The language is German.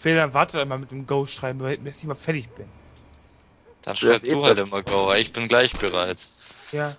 Phil, dann warte einmal mit dem Go schreiben, bis ich mal fertig bin. Dann Du du eh halt immer Go, weil ich bin gleich bereit. Ja.